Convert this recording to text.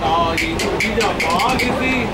아, 이 진짜 망하겠지.